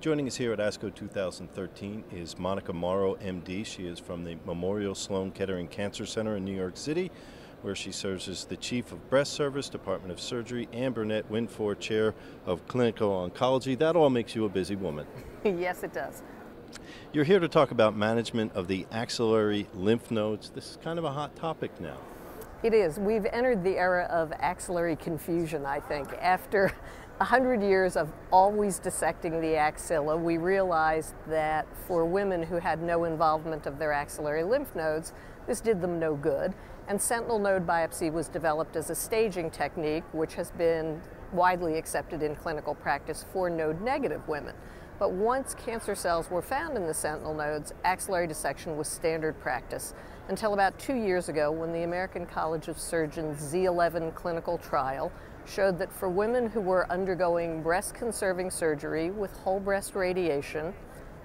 Joining us here at ASCO 2013 is Monica Morrow, MD. She is from the Memorial Sloan Kettering Cancer Center in New York City, where she serves as the Chief of Breast Service, Department of Surgery, and Burnett Windfohr Chair of Clinical Oncology. That all makes you a busy woman. yes, it does. You're here to talk about management of the axillary lymph nodes. This is kind of a hot topic now. It is. We've entered the era of axillary confusion, I think. After 100 years of always dissecting the axilla, we realized that for women who had no involvement of their axillary lymph nodes, this did them no good. And sentinel node biopsy was developed as a staging technique, which has been widely accepted in clinical practice for node negative women. But once cancer cells were found in the sentinel nodes, axillary dissection was standard practice until about two years ago when the American College of Surgeons Z11 clinical trial showed that for women who were undergoing breast conserving surgery with whole breast radiation,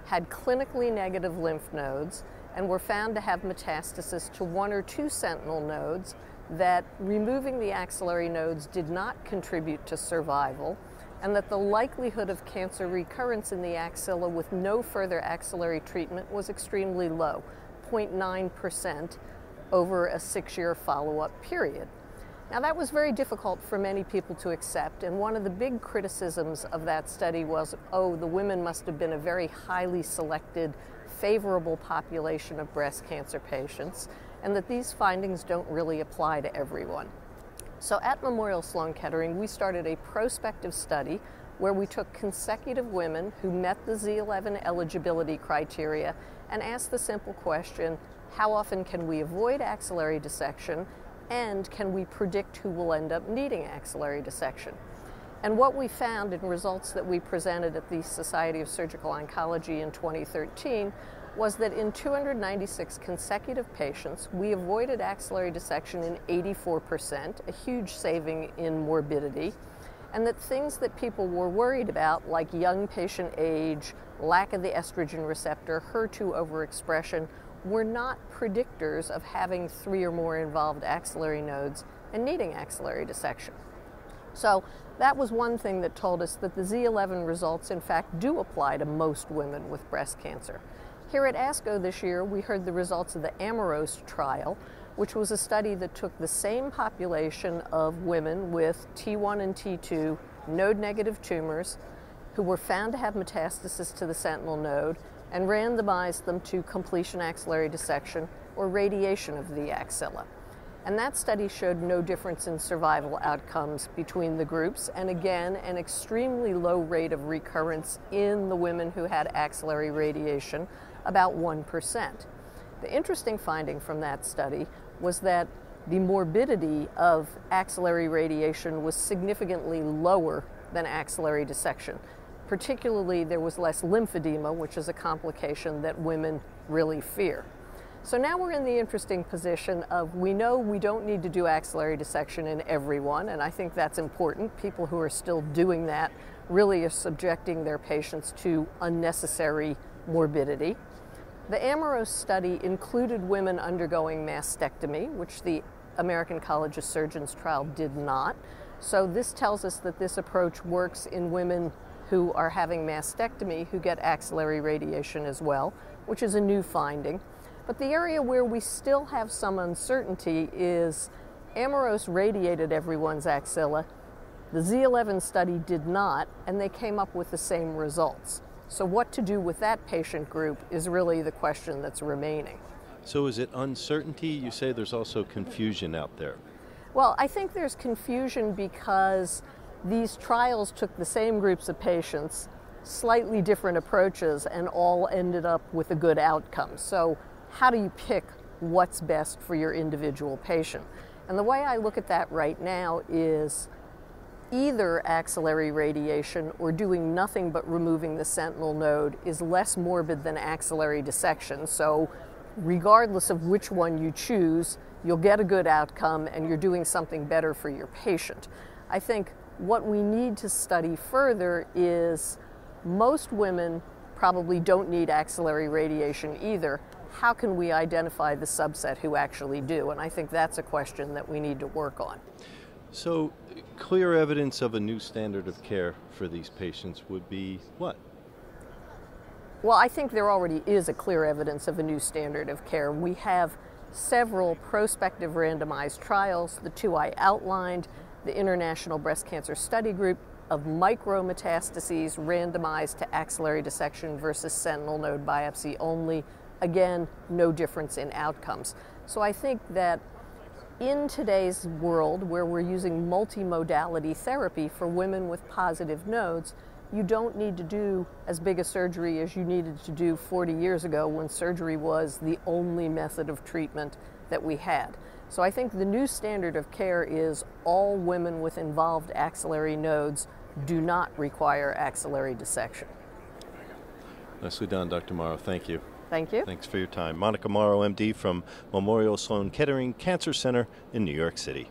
had clinically negative lymph nodes, and were found to have metastasis to one or two sentinel nodes, that removing the axillary nodes did not contribute to survival, and that the likelihood of cancer recurrence in the axilla with no further axillary treatment was extremely low, 0.9% over a six year follow up period. Now, that was very difficult for many people to accept, and one of the big criticisms of that study was oh, the women must have been a very highly selected, favorable population of breast cancer patients, and that these findings don't really apply to everyone. So, at Memorial Sloan Kettering, we started a prospective study where we took consecutive women who met the Z11 eligibility criteria and asked the simple question how often can we avoid axillary dissection and can we predict who will end up needing axillary dissection? And what we found in results that we presented at the Society of Surgical Oncology in 2013 was that in 296 consecutive patients, we avoided axillary dissection in 84%, a huge saving in morbidity, and that things that people were worried about, like young patient age, lack of the estrogen receptor, HER2 overexpression, were not predictors of having three or more involved axillary nodes and needing axillary dissection. So that was one thing that told us that the Z11 results, in fact, do apply to most women with breast cancer. Here at ASCO this year, we heard the results of the AMAROS trial, which was a study that took the same population of women with T1 and T2 node negative tumors who were found to have metastasis to the sentinel node and randomized them to completion axillary dissection or radiation of the axilla. And that study showed no difference in survival outcomes between the groups, and again, an extremely low rate of recurrence in the women who had axillary radiation, about 1%. The interesting finding from that study was that the morbidity of axillary radiation was significantly lower than axillary dissection. Particularly, there was less lymphedema, which is a complication that women really fear. So now we're in the interesting position of we know we don't need to do axillary dissection in everyone, and I think that's important. People who are still doing that really are subjecting their patients to unnecessary morbidity. The AMAROS study included women undergoing mastectomy, which the American College of Surgeons trial did not. So this tells us that this approach works in women who are having mastectomy who get axillary radiation as well, which is a new finding. But the area where we still have some uncertainty is Amaros radiated everyone's axilla. The Z11 study did not, and they came up with the same results. So, what to do with that patient group is really the question that's remaining. So, is it uncertainty? You say there's also confusion out there. Well, I think there's confusion because these trials took the same groups of patients, slightly different approaches, and all ended up with a good outcome. So, how do you pick what's best for your individual patient? And the way I look at that right now is either axillary radiation or doing nothing but removing the sentinel node is less morbid than axillary dissection. So, regardless of which one you choose, you'll get a good outcome and you're doing something better for your patient. I think what we need to study further is most women probably don't need axillary radiation either. How can we identify the subset who actually do? And I think that's a question that we need to work on. So, clear evidence of a new standard of care for these patients would be what? Well, I think there already is a clear evidence of a new standard of care. We have several prospective randomized trials, the two I outlined, the International Breast Cancer Study Group of micrometastases randomized to axillary dissection versus sentinel node biopsy only. Again, no difference in outcomes. So I think that in today's world where we're using multimodality therapy for women with positive nodes, you don't need to do as big a surgery as you needed to do 40 years ago when surgery was the only method of treatment that we had. So I think the new standard of care is all women with involved axillary nodes do not require axillary dissection. Nicely done, Dr. Morrow. Thank you. Thank you. Thanks for your time. Monica Morrow, MD from Memorial Sloan Kettering Cancer Center in New York City.